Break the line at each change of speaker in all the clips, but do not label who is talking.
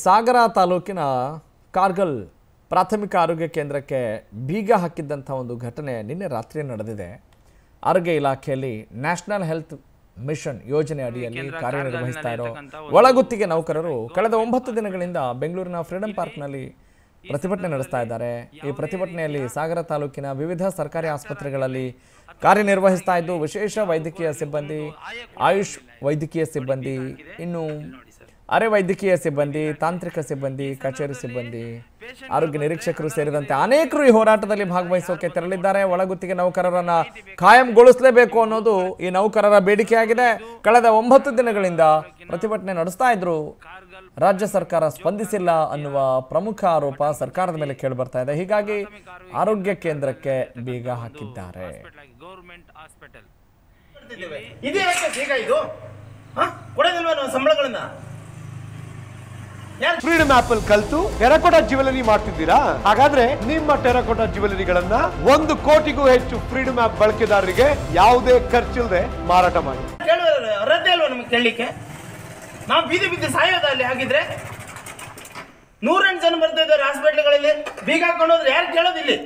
ಸಾಗರ ತಾಲೂಕಿನ ಕಾರ್ಗಲ್ ಪ್ರಾಥಮಿಕ ಆರೋಗ್ಯ ಕೇಂದ್ರಕ್ಕೆ ಬೀಗ ಹಾಕಿದ್ದಂಥ ಒಂದು ಘಟನೆ ನಿನ್ನೆ ರಾತ್ರಿ ನಡೆದಿದೆ. ಆರೋಗ್ಯ ಇಲಾಖೆಯಲ್ಲಿ ನ್ಯಾಷನಲ್ ಹೆಲ್ತ್ ಮಿಷನ್ ಯೋಜನೆ ಅಡಿಯಲ್ಲಿ ಕಾರ್ಯನಿರ್ವಹಿಸ್ತಾ ಇರೋ ಒಳಗುತ್ತಿಗೆ ನೌಕರರು ಕಳೆದ ಒಂಬತ್ತು ದಿನಗಳಿಂದ ಬೆಂಗಳೂರಿನ ಫ್ರೀಡಂ ಪಾರ್ಕ್ನಲ್ಲಿ ಪ್ರತಿಭಟನೆ ನಡೆಸ್ತಾ ಇದ್ದಾರೆ. ಈ ಪ್ರತಿಭಟನೆಯಲ್ಲಿ ಸಾಗರ ತಾಲೂಕಿನ ವಿವಿಧ ಸರ್ಕಾರಿ ಆಸ್ಪತ್ರೆಗಳಲ್ಲಿ ಕಾರ್ಯನಿರ್ವಹಿಸ್ತಾ ಇದ್ದು ವಿಶೇಷ ವೈದ್ಯಕೀಯ ಸಿಬ್ಬಂದಿ ಆಯುಷ್ ವೈದ್ಯಕೀಯ ಸಿಬ್ಬಂದಿ ಇನ್ನು ಅರೆ ವೈದ್ಯಕೀಯ ಸಿಬ್ಬಂದಿ, ತಾಂತ್ರಿಕ ಸಿಬ್ಬಂದಿ, ಕಚೇರಿ ಸಿಬ್ಬಂದಿ, ಆರೋಗ್ಯ ನಿರೀಕ್ಷಕರು ಸೇರಿದಂತೆ ಅನೇಕರು ಈ ಹೋರಾಟದಲ್ಲಿ ಭಾಗವಹಿಸೋಕೆ ತೆರಳಿದ್ದಾರೆ. ಒಳಗುತ್ತಿಗೆ ನೌಕರರನ್ನ ಕಾಯಂಗೊಳಿಸಲೇಬೇಕು ಅನ್ನೋದು ಈ ನೌಕರರ ಬೇಡಿಕೆಯಾಗಿದೆ. ಕಳೆದ ಒಂಬತ್ತು ದಿನಗಳಿಂದ ಪ್ರತಿಭಟನೆ ನಡೆಸ್ತಾ ಇದ್ರು. ರಾಜ್ಯ ಸರ್ಕಾರ ಸ್ಪಂದಿಸಿಲ್ಲ ಅನ್ನುವ ಪ್ರಮುಖ ಆರೋಪ ಸರ್ಕಾರದ ಮೇಲೆ ಕೇಳಿ ಬರ್ತಾ ಇದೆ. ಹೀಗಾಗಿ ಆರೋಗ್ಯ ಕೇಂದ್ರಕ್ಕೆ ಬೀಗ ಹಾಕಿದ್ದಾರೆ.
ಗೌರ್ಮೆಂಟ್ ಹಾಸ್ಪಿಟಲ್
ಇದೇ ಯಾಕೆ ಬೇಗ ಇದು ಹ? ಕೊಡೋದಿಲ್ವಾ ನಾವು ಸಂಬಳಗಳನ್ನ ಯಾರು
ಫ್ರೀಡಮ್ ಆಪ್ ಅಲ್ಲಿ ಕಲ್ತು ಟೆರಕೋಟಾ ಜ್ಯುವೆಲರಿ ಮಾಡ್ತಿದ್ದೀರಾ? ಹಾಗಾದ್ರೆ ನಿಮ್ಮ ಟೆರಕೋಟಾ ಜ್ಯುವೆಲರಿಗಳನ್ನ ಒಂದು ಕೋಟಿಗೂ ಹೆಚ್ಚು ಫ್ರೀಡಮ್ ಆಪ್ ಬಳಕೆದಾರರಿಗೆ ಯಾವುದೇ ಖರ್ಚಿಲ್ಲದೆ ಮಾರಾಟ ಮಾಡಿ.
ಅಲ್ವಾ ನಮ್ಗೆ ಕೇಳಲಿಕ್ಕೆ? ನಾವು ಬೀದಿ ಬೀದಿ ಸಾಯೋದ ಅಲ್ಲಿ ಹಾಗಿದ್ರೆ? ನೂರೆಂಟು ಜನ ಬರ್ತಾ ಇದ್ದಾರೆ ಹಾಸ್ಪಿಟ್ಲ್ಗಳಲ್ಲಿ. ಬೀಗ ಹಾಕೊಂಡೋದ್ರೆ ಯಾರು ಕೇಳೋದಿಲ್ಲಿ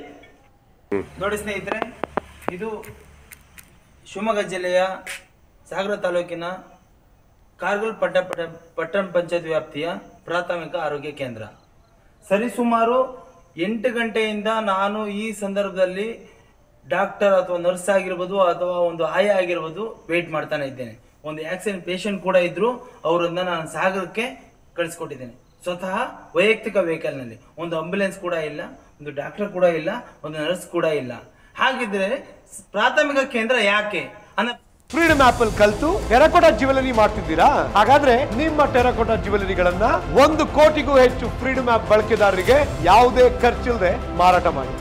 ನೋಡಿ ಸ್ನೇಹಿತರೆ ಇದು ಶಿವಮೊಗ್ಗ ಜಿಲ್ಲೆಯ ಸಾಗರ ತಾಲೂಕಿನ ಕಾರ್ಗಲ್ ಪಟ್ಟ- ಪಟ್ಟಣ ಪಂಚಾಯತ್ ವ್ಯಾಪ್ತಿಯ ಪ್ರಾಥಮಿಕ ಆರೋಗ್ಯ ಕೇಂದ್ರ. ಸರಿಸುಮಾರು ಎಂಟು ಗಂಟೆಯಿಂದ ನಾನು ಈ ಸಂದರ್ಭದಲ್ಲಿ ಡಾಕ್ಟರ್ ಅಥವಾ ನರ್ಸ್ ಆಗಿರ್ಬೋದು ಅಥವಾ ಒಂದು ಆಯ ಆಗಿರ್ಬೋದು ವೇಟ್ ಮಾಡ್ತಾನೆ ಇದ್ದೇನೆ. ಒಂದು ಆಕ್ಸಿಡೆಂಟ್ ಪೇಷಂಟ್ ಕೂಡ ಇದ್ರು, ಅವರನ್ನ ನಾನು ಸಾಗರಕ್ಕೆ ಕಳಿಸ್ಕೊಟ್ಟಿದ್ದೇನೆ. ಸ್ವತಃ ವೈಯಕ್ತಿಕ ವೆಹಿಕಲ್ನಲ್ಲಿ ಒಂದು ಆಂಬ್ಯುಲೆನ್ಸ್ ಕೂಡ ಇಲ್ಲ, ಒಂದು ಡಾಕ್ಟರ್ ಕೂಡ ಇಲ್ಲ, ಒಂದು ನರ್ಸ್ ಕೂಡ ಇಲ್ಲ. ಹಾಗಿದ್ರೆ ಪ್ರಾಥಮಿಕ ಕೇಂದ್ರ ಯಾಕೆ? ಅನ್ನೋ
ಫ್ರೀಡಮ್ ಆಪ್ ಅಲ್ಲಿ ಕಲ್ತು ಟೆರಕೋಟಾ ಜ್ಯುವೆಲರಿ ಮಾಡ್ತಿದ್ದೀರಾ? ಹಾಗಾದ್ರೆ ನಿಮ್ಮ ಟೆರಕೋಟಾ ಜ್ಯುವೆಲರಿಗಳನ್ನ ಒಂದು ಕೋಟಿಗೂ ಹೆಚ್ಚು ಫ್ರೀಡಮ್ ಆಪ್ ಬಳಕೆದಾರರಿಗೆ ಯಾವುದೇ ಖರ್ಚಿಲ್ಲದೆ ಮಾರಾಟ ಮಾಡಿ.